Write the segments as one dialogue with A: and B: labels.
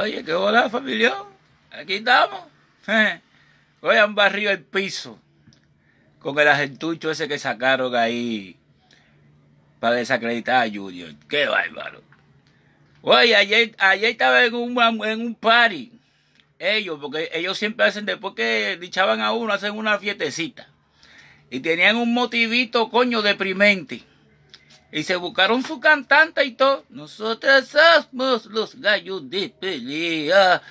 A: Oye, qué hola familia. Aquí estamos. Hoy han barrido el piso con el agentucho ese que sacaron ahí para desacreditar a Junior. Qué bárbaro. Oye, ayer, ayer estaba en un, en un party. Ellos, porque ellos siempre hacen, después que dichaban a uno, hacen una fiestecita. Y tenían un motivito, coño, deprimente. Y se buscaron su cantante y todo. Nosotros somos los gallos de pelea.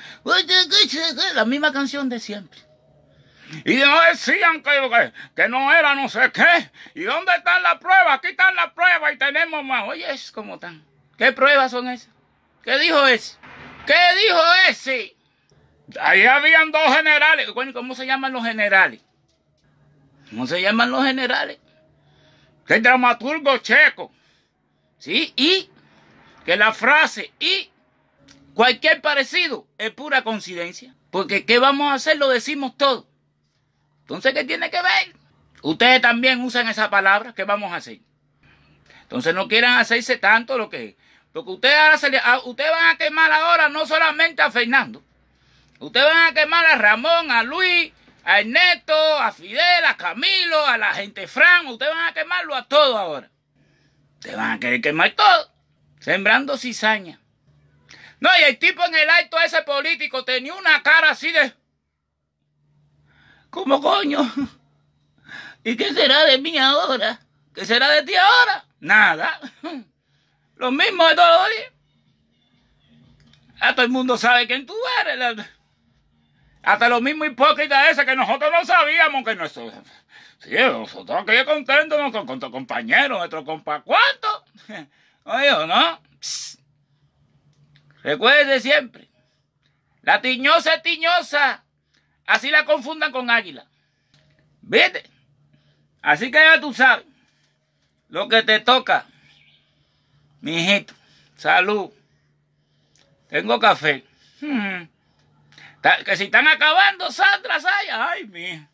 A: La misma canción de siempre. Y no decían que, que no era no sé qué. ¿Y dónde están las pruebas? Aquí están las pruebas y tenemos más. Oye, es como están. ¿Qué pruebas son esas? ¿Qué dijo ese? ¿Qué dijo ese? Ahí habían dos generales. ¿Cómo se llaman los generales? ¿Cómo se llaman los generales? Que el dramaturgo checo. ¿Sí? Y que la frase y cualquier parecido es pura coincidencia. Porque ¿qué vamos a hacer? Lo decimos todo. Entonces, ¿qué tiene que ver? Ustedes también usan esa palabra. ¿Qué vamos a hacer? Entonces no quieran hacerse tanto lo que... Porque ustedes ustedes van a quemar ahora no solamente a Fernando. Ustedes van a quemar a Ramón, a Luis, a Ernesto, a Fidel, a Camilo, a la gente Fran. Ustedes van a quemarlo a todos ahora. Ustedes van a querer quemar todo. Sembrando cizaña. No, y el tipo en el alto ese político tenía una cara así de... ¿Cómo coño? ¿Y qué será de mí ahora? ¿Qué será de ti ahora? Nada. Lo mismo de todos los días. A todo el mundo sabe quién tú eres. Hasta los mismos hipócritas ese que nosotros no sabíamos que nuestro... Sí, nosotros aquí contentos con, con tu compañero, nuestro compa. ¿Cuánto? Oye, ¿no? Recuerde siempre. La tiñosa es tiñosa. Así la confundan con águila. ¿Viste? Así que ya tú sabes lo que te toca. Mi hijito, salud. Tengo café. Hmm. Que si están acabando, Sandra Saya. Ay, mi.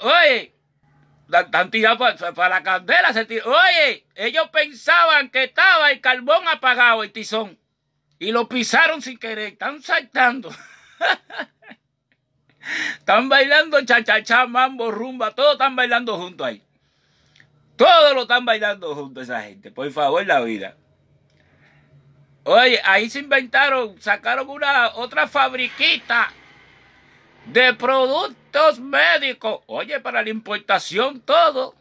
A: oye, están tirados para, la candela. Se Oye, ellos pensaban que estaba el carbón apagado, el tizón. Y lo pisaron sin querer. Están saltando. están bailando cha-cha-cha, mambo, rumba. Todos están bailando juntos ahí. Todos lo están bailando juntos esa gente. Por favor, la vida. Oye, ahí se inventaron, sacaron una otra fabriquita de productos médicos. Oye, para la importación todo.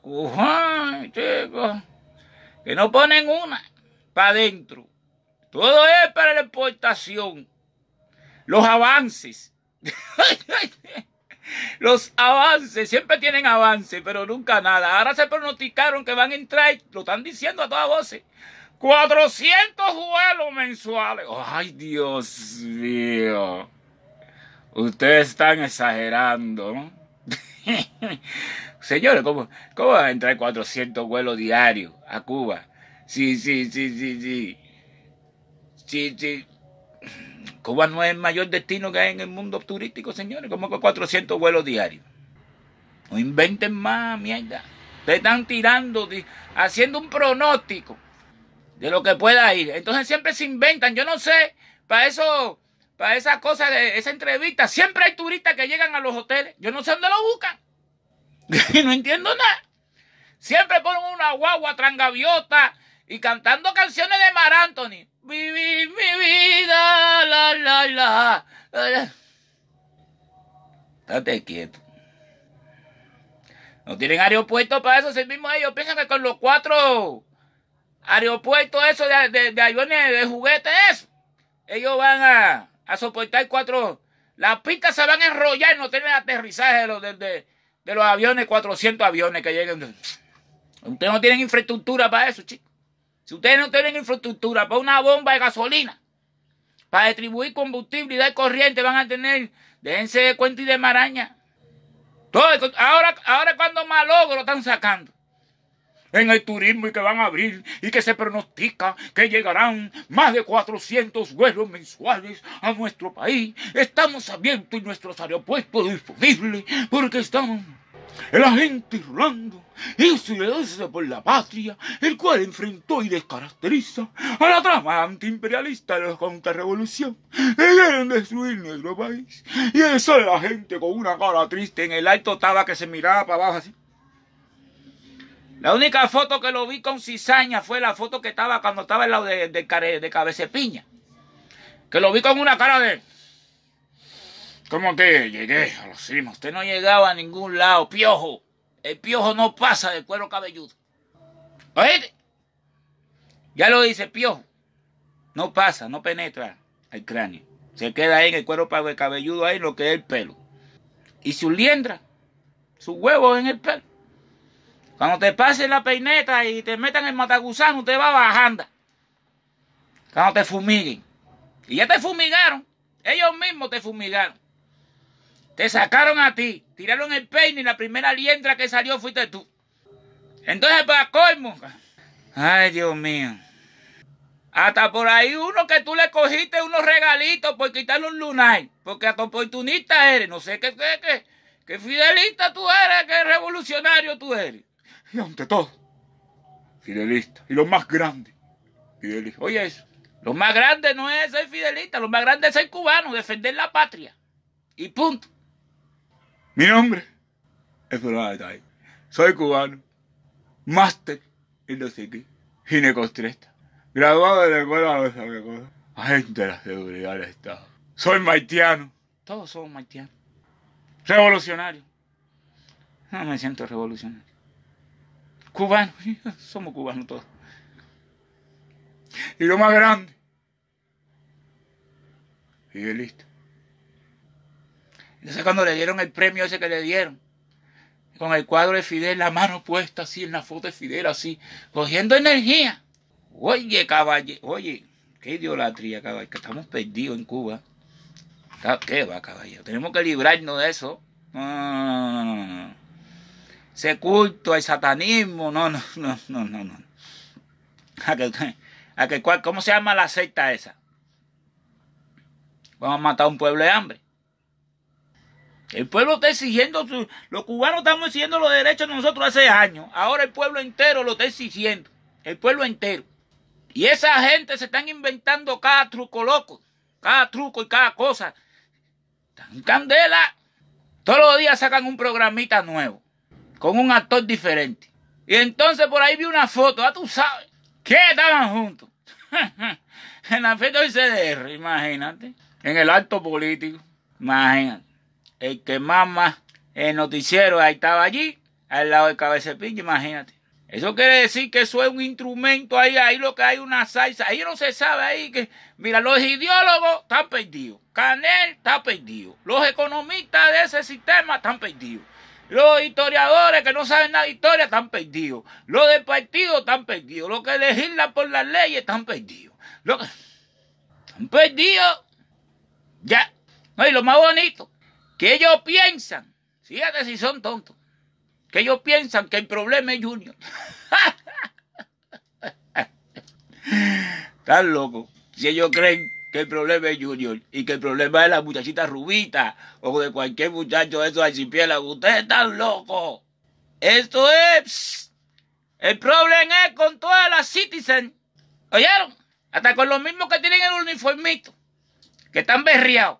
A: Uy, chicos. Que no ponen una para adentro. Todo es para la exportación. Los avances. Los avances, siempre tienen avances, pero nunca nada. Ahora se pronosticaron que van a entrar, lo están diciendo a todas voces. 400 vuelos mensuales. Ay, Dios mío. Ustedes están exagerando. Señores, ¿cómo, ¿cómo van a entrar 400 vuelos diarios a Cuba? Sí, sí, sí, sí, sí. Sí, sí. Cuba no es el mayor destino que hay en el mundo turístico, señores. Como que 400 vuelos diarios. No inventen más, mierda. Ustedes están tirando, haciendo un pronóstico de lo que pueda ir. Entonces siempre se inventan. Yo no sé, para eso, para esa cosa de esa entrevista, siempre hay turistas que llegan a los hoteles. Yo no sé dónde lo buscan. no entiendo nada. Siempre ponen una guagua trangaviota y cantando canciones de Mar Anthony. Vivir mi vida, la, la, la. Estate quieto. No tienen aeropuerto para eso, si mismo ellos piensan que con los cuatro aeropuertos eso de, de, aviones de juguetes, ellos van a, soportar cuatro, las pistas se van a enrollar no tienen aterrizaje de los, de, de los aviones, 400 aviones que lleguen. Ustedes no tienen infraestructura para eso, chicos. Si ustedes no tienen infraestructura para una bomba de gasolina, para distribuir combustible y dar corriente, van a tener, déjense de cuenta y de maraña. Todo, ahora, ahora cuando más logro están sacando en el turismo y que van a abrir y que se pronostica que llegarán más de 400 vuelos mensuales a nuestro país. Estamos abiertos y nuestros aeropuertos disponibles porque estamos...
B: el agente Rolando y por la patria, el cual enfrentó y descaracteriza a la trama antiimperialista de la contrarrevolución que quieren destruir nuestro país. Y eso la gente con una cara triste en el alto estaba que se miraba para abajo así.
A: La única foto que lo vi con cizaña fue la foto que estaba cuando estaba al lado de, de, de, de. Que lo vi con una cara de...
B: ¿Cómo que llegué a los cima?
A: Usted no llegaba a ningún lado, piojo. El piojo no pasa de cuero cabelludo. ¿Oíste? Ya lo dice, piojo. No pasa, no penetra el cráneo. Se queda ahí en el cuero cabelludo, ahí lo que es el pelo. Y su liendra, su huevo en el pelo. Cuando te pase la peineta y te metan el matagusano, te va bajando. Cuando te fumiguen. Y ya te fumigaron. Ellos mismos te fumigaron. Te sacaron a ti, tiraron el peine y la primera liendra que salió fuiste tú. Entonces, para colmo. Ay, Dios mío. Hasta por ahí uno que tú le cogiste unos regalitos por quitarle un lunar. Porque hasta oportunista eres. No sé qué, qué, qué, qué fidelista tú eres, qué revolucionario tú eres.
B: Y ante todo, fidelista. Y lo más grande, fidelista.
A: Oye eso. Lo más grande no es ser fidelista, lo más grande es ser cubano, defender la patria. Y punto.
B: Mi nombre es Fernando Soy cubano, máster en no sé qué, ginecostresta, graduado de la escuela de sabe cosas, agente de la seguridad del Estado. Soy maitiano.
A: Todos somos maitianos. Revolucionario. No me siento revolucionario. Cubano, somos cubanos todos.
B: Y lo más grande, fidelista.
A: Entonces cuando le dieron el premio ese que le dieron, con el cuadro de Fidel, la mano puesta así en la foto de Fidel, así, cogiendo energía. Oye, caballero, oye, qué idolatría, caballero, que estamos perdidos en Cuba. ¿Qué va, caballero? Tenemos que librarnos de eso. No, no. Ese culto al satanismo, no, no, no, no, no, no. ¿A que, a que, ¿Cómo se llama la secta esa? Vamos a matar a un pueblo de hambre. El pueblo está exigiendo, los cubanos estamos exigiendo los derechos de nosotros hace años. Ahora el pueblo entero lo está exigiendo. El pueblo entero. Y esa gente se están inventando cada truco loco. Cada truco y cada cosa. Están candela. Todos los días sacan un programita nuevo. Con un actor diferente. Y entonces por ahí vi una foto. Ah, tú sabes. ¿Qué estaban juntos? en la fiesta del CDR, imagínate. En el acto político. Imagínate el que mama el noticiero, ahí estaba allí, al lado del cabecepiña, imagínate. Eso quiere decir que eso es un instrumento ahí, ahí lo que hay una salsa, ahí no se sabe ahí que, mira, los ideólogos están perdidos, Canel está perdido, los economistas de ese sistema están perdidos, los historiadores que no saben nada de historia están perdidos, los del partido están perdidos, los que legislan por las leyes están perdidos, los están perdidos, ya, no, y lo más bonito, que ellos piensan, fíjate si son tontos, que ellos piensan que el problema es Junior. Están locos. Si ellos creen que el problema es Junior y que el problema es la muchachita rubita o de cualquier muchacho de esos archipiélagos, ustedes están locos. Esto es... El problema es con todas las citizens. ¿Oyeron? Hasta con los mismos que tienen el uniformito. Que están berriados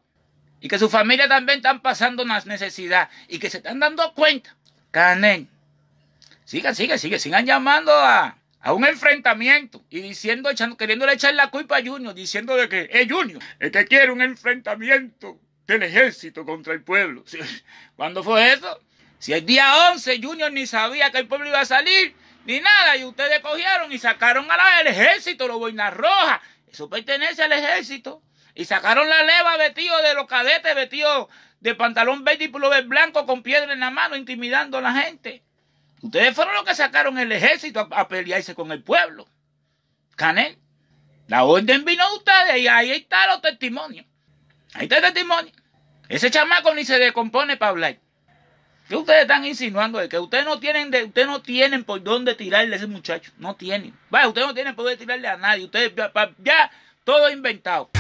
A: y que su familia también están pasando una necesidad y que se están dando cuenta. Canel, sigan, sigan, sigan, sigan llamando a, a un enfrentamiento y diciendo, echando, queriéndole echar la culpa a Junior, diciendo de que es Junior el que quiere un enfrentamiento del ejército contra el pueblo. ¿Cuándo fue eso? Si el día 11 Junior ni sabía que el pueblo iba a salir, ni nada, y ustedes cogieron y sacaron al ejército, los boinas rojas. Eso pertenece al ejército. Y sacaron la leva vestido de los cadetes, vestido de pantalón verde y pullover blanco con piedra en la mano, intimidando a la gente. Ustedes fueron los que sacaron el ejército a, pelearse con el pueblo. Canel. La orden vino a ustedes y ahí están los testimonios. Ahí está el testimonio. Ese chamaco ni se descompone para hablar. ¿Qué ustedes están insinuando? De que ustedes no tienen de, ustedes no tienen por dónde tirarle a ese muchacho. No tienen. Vaya, ustedes no tienen por dónde tirarle a nadie. Ustedes ya todo inventado.